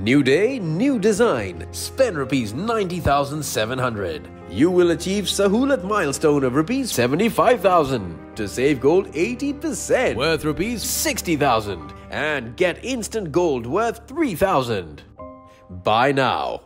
New day, new design. Spend rupees 90,700. You will achieve Sahulat milestone of rupees 75,000 to save gold 80% worth rupees 60,000 and get instant gold worth 3,000. Buy now.